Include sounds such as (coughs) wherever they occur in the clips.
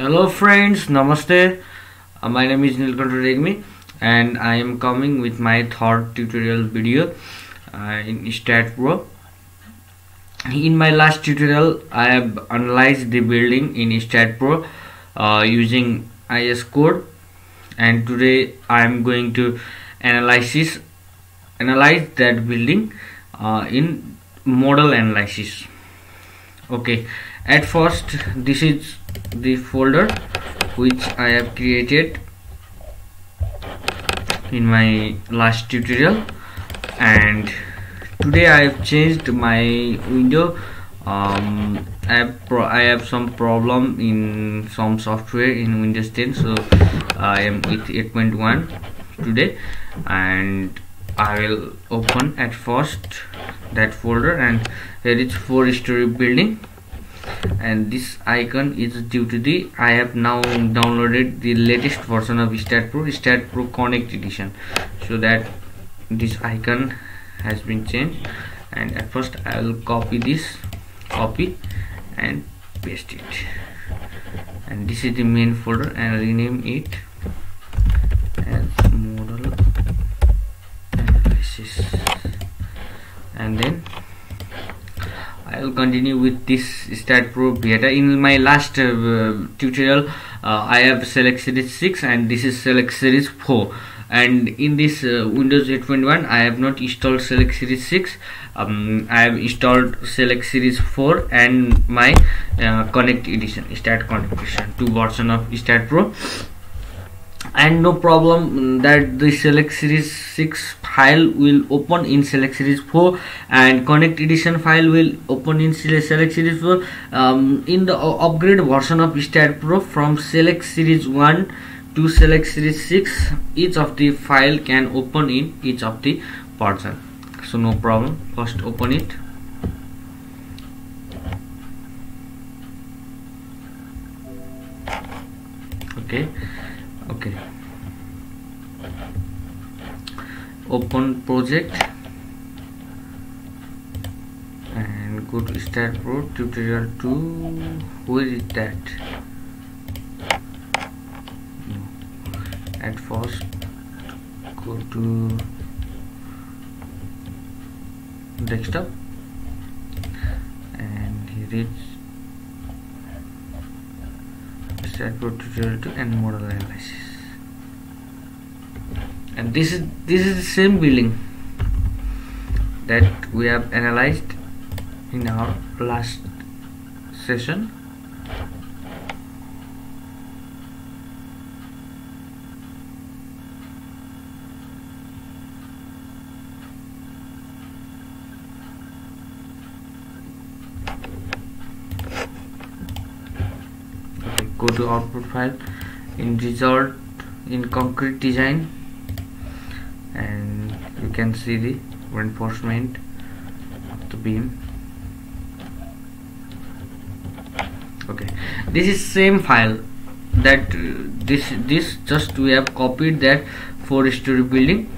Hello friends, Namaste. Uh, my name is Nilkanta Regmi and I am coming with my third tutorial video uh, in Staad.Pro. In my last tutorial, I have analyzed the building in Staad.Pro uh, using IS code and today I am going to analysis analyze that building uh, in modal analysis okay. At first this is the folder which I have created in my last tutorial. And today I have changed my window. Um, I have I have some problem in some software in Windows 10 so I am with 8.1 today. And I will open at first that folder and here is four story building. And this icon is due to the I have now downloaded the latest version of Staad.Pro Staad.Pro Connect edition. So that this icon has been changed. And at first I will copy this copy and paste it. And this is the main folder and rename it as modal analysis. And then I will continue with this Staad.Pro beta in my last uh, tutorial uh, I have select series 6 and this is select series 4 and in this uh, Windows 8.1 I have not installed select series 6 um, I have installed select series 4 and my uh, connect edition Staad connect edition two version of Staad.Pro and no problem that the select series 6 file will open in select series 4 and connect edition file will open in select series 4 um, in the upgrade version of Staad.Pro from select series 1 to select series 6 each of the file can open in each of the version so no problem. First open it. Okay okay. Open project and go to Staad.Pro tutorial 2 where is that at? First go to desktop and here is Staad.Pro tutorial 2 and modal analysis. And this is this is the same building that we have analyzed in our last session okay go to output file in result in concrete design. And you can see the reinforcement of the beam. Okay. This is same file that uh, this this just we have copied that four story building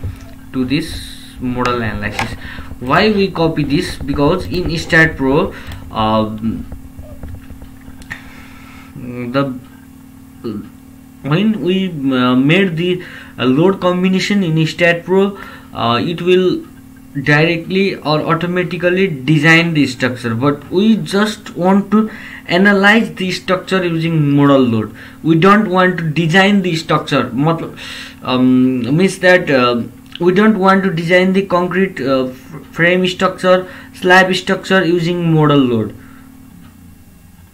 to this modal analysis. Why we copy this? Because in Staad.Pro um, the when we uh, made the uh, load combination in StatPro uh, it will directly or automatically design the structure but we just want to analyze the structure using model load we don't want to design the structure um, means that uh, we don't want to design the concrete uh, frame structure slab structure using model load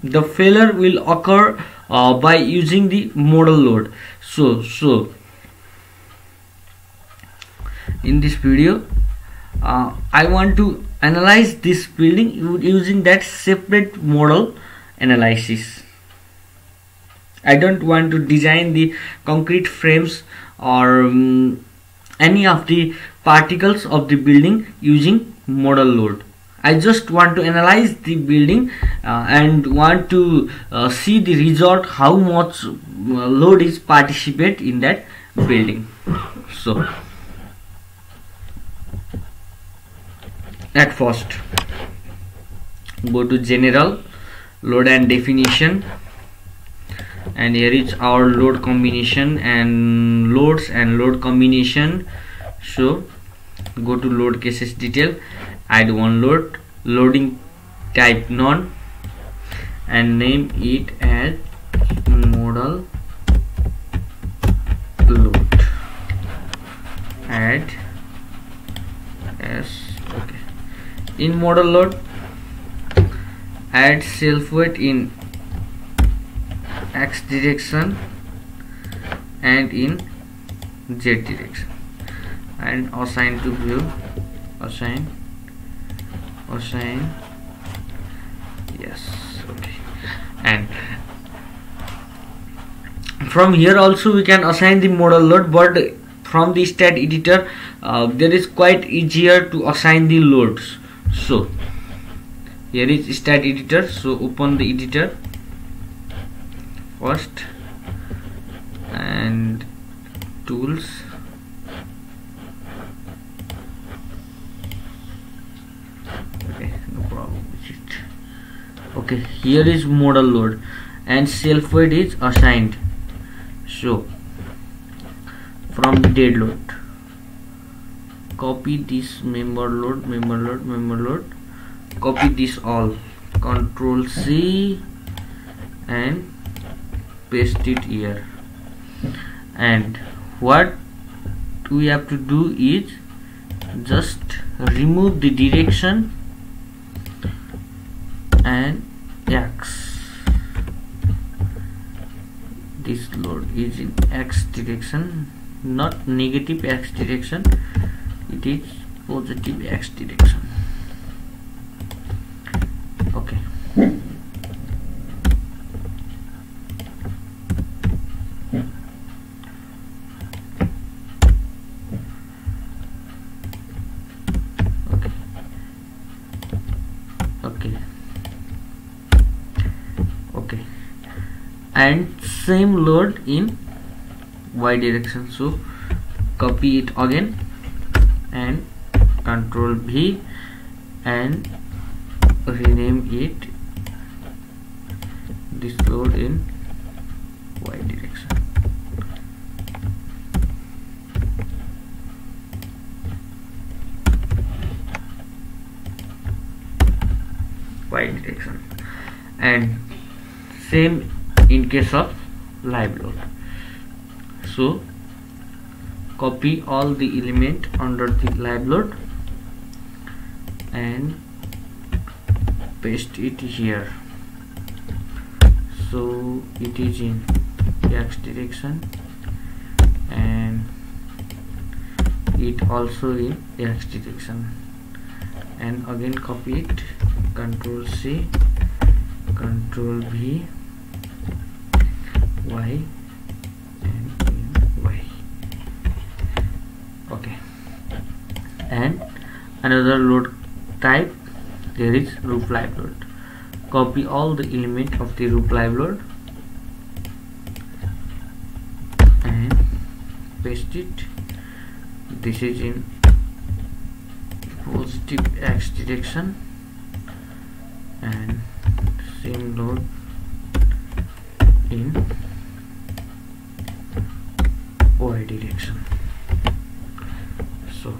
the failure will occur uh, by using the modal load. So so in this video uh, I want to analyze this building using that separate modal analysis. I don't want to design the concrete frames or um, any of the particles of the building using modal load I just want to analyze the building uh, and want to uh, see the result how much uh, load is participate in that building. So at first go to general load and definition and here is our load combination and loads and load combination. So go to load cases detail add one load loading type none and name it as modal load. Add yes okay. In modal load add self weight in x direction and in z direction. And assign to view assign assign yes okay. And from here also we can assign the modal load but from the Staad editor uh, there is quite easier to assign the loads. So here is Staad editor. So open the editor first. And tools okay no okay here is modal load and self weight is assigned. So from dead load copy this member load member load member load copy this all control C and paste it here. And what we have to do is just remove the direction and X. This load is in X direction not negative X direction. It is positive X direction and same load in y direction. So copy it again and control V and rename it this load in y direction. Y direction. And same in case of live load. So copy all the element under the live load and paste it here. So it is in x direction and it also in x direction. And again copy it. Control C control V Y and in Y. Okay. And another load type there is roof live load. Copy all the element of the roof live load and paste it. This is in positive x direction and same load in y direction so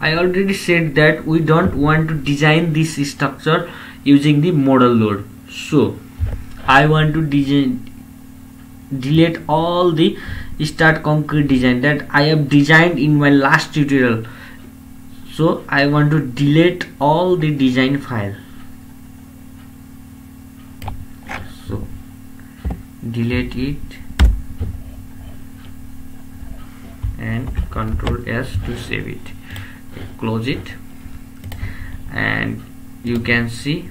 I already said that we don't want to design this structure using the modal load. So I want to design delete all the start concrete design that I have designed in my last tutorial. So I want to delete all the design file. So delete it and control S to save it. Close it. And you can see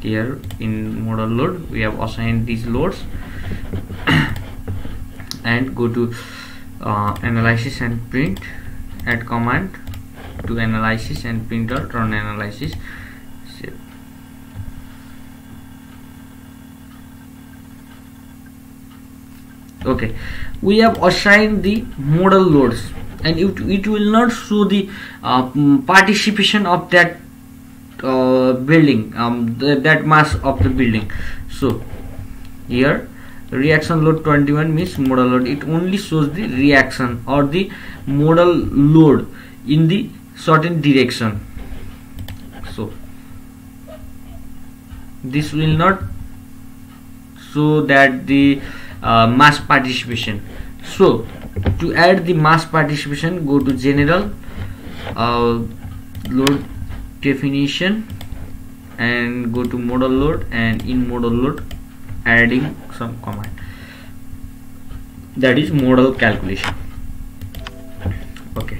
here in modal load we have assigned these loads. (coughs) And go to uh, analysis and print add command to analysis and print out run analysis Save. Okay. We have assigned the modal loads and it, it will not show the uh, mm, participation of that uh, building um, the, that mass of the building. So here reaction load 21 means modal load. It only shows the reaction or the modal load in the certain direction. So this will not show that the uh, mass participation. So to add the mass participation go to general uh, load definition and go to modal load and in modal load adding some command. That is modal calculation. Okay.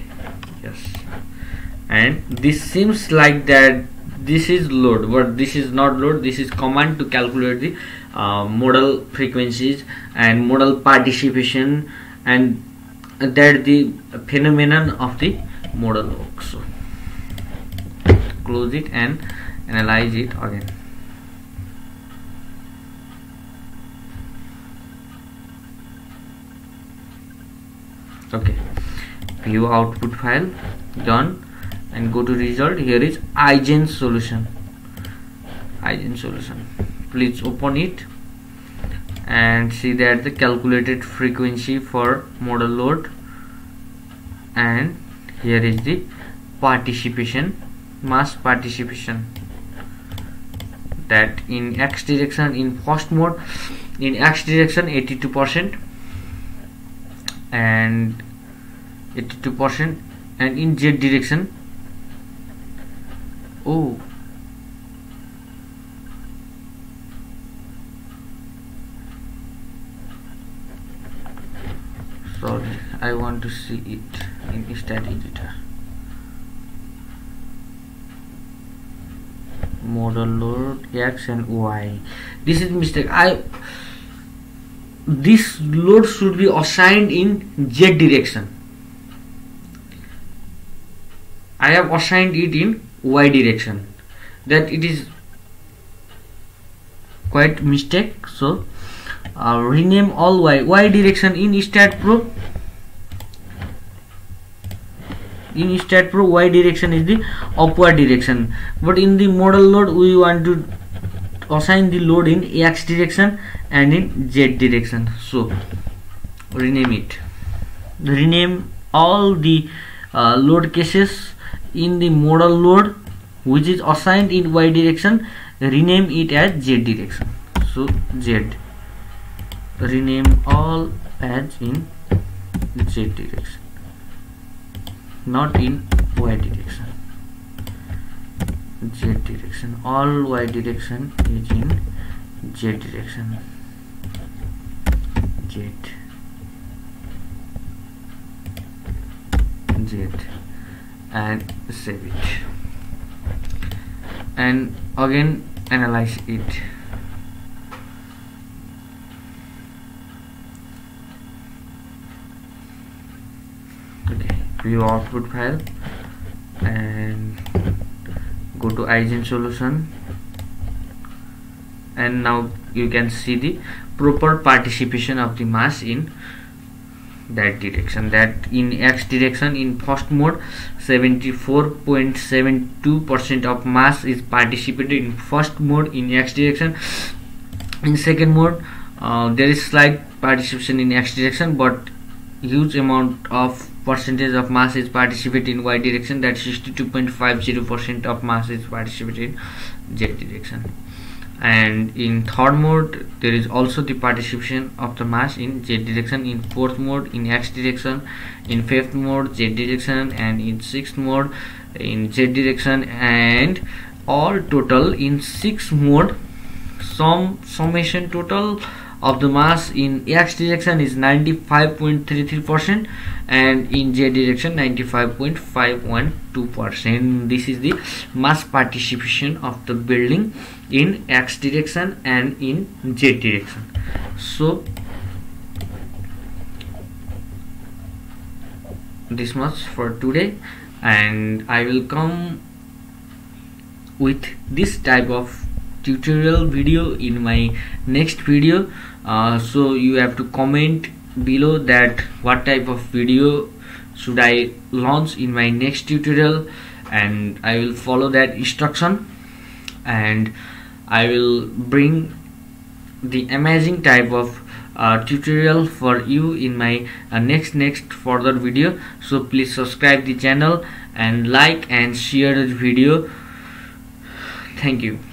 Yes. And this seems like that this is load but this is not load. This is command to calculate the uh, modal frequencies and modal participation and that the phenomenon of the modal work. So close it and analyze it again. Okay. View output file done and go to result. Here is eigen solution. Eigen solution please open it. And see that the calculated frequency for modal load. And here is the participation mass participation. That in x direction in first mode in x direction 82 percent. And 82 percent. And in z direction oh I want to see it in Staad editor. Modal load x and y. This is mistake. I this load should be assigned in z direction. I have assigned it in y direction. That it is quite mistake. So uh, rename all y y direction in Staad.Pro in Staad.Pro y direction is the upward direction. But in the modal load we want to assign the load in x direction and in z direction. So rename it. Rename all the uh, load cases in the modal load which is assigned in y direction rename it as z direction. So z. Rename all as in z direction not in y direction. Z direction. All y direction is in z direction. Z. Z. And save it. And again analyze it. Okay view output file and go to Eigen solution. And now you can see the proper participation of the mass in that direction. That in x direction in first mode 74.72 percent of mass is participated in first mode in x direction. In second mode uh, there is slight participation in x direction but huge amount of percentage of mass is participated in y direction that 62.50 percent of mass is participated in z direction. And in third mode there is also the participation of the mass in z direction in fourth mode in x direction in fifth mode z direction and in sixth mode in z direction and all total in six mode sum summation total of the mass in x direction is 95.33 percent and in z direction 95.512 percent. This is the mass participation of the building in x direction and in z direction. So this much for today and i will come with this type of tutorial video in my next video. Uh, so you have to comment below that what type of video should I launch in my next tutorial and I will follow that instruction. And I will bring the amazing type of uh, tutorial for you in my uh, next next further video. So please subscribe the channel and like and share the video. Thank you